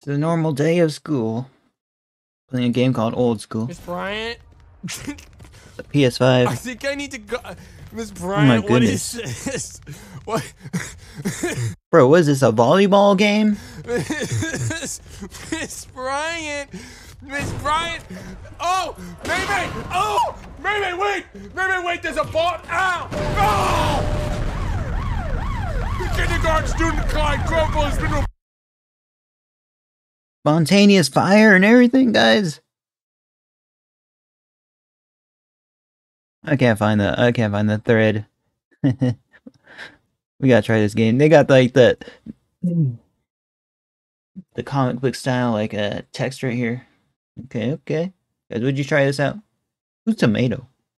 It's a normal day of school. Playing a game called Old School. Miss Bryant. The PS5. I think I need to go. Miss oh Bryant, oh what is this? What? Bro, what is this, a volleyball game? Miss, Miss Bryant. Miss Bryant. Oh, Maybe. Oh, Maybe, wait. Maybe, wait. There's a ball. Ow. Oh. The kindergarten student Clyde Crumble has been. Spontaneous fire and everything, guys. I can't find the I can't find the thread. we gotta try this game. They got like the the comic book style like a uh, text right here. Okay, okay. Guys, would you try this out? Who's tomato?